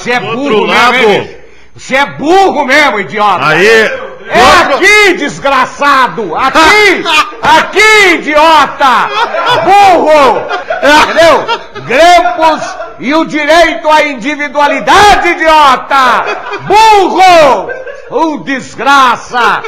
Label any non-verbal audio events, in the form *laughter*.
Você é burro lado. mesmo, Você é burro mesmo, idiota. Aí. É aqui, desgraçado! Aqui! *laughs* Aqui, idiota! Burro! Entendeu? Grampos e o direito à individualidade, idiota! Burro! Um desgraça!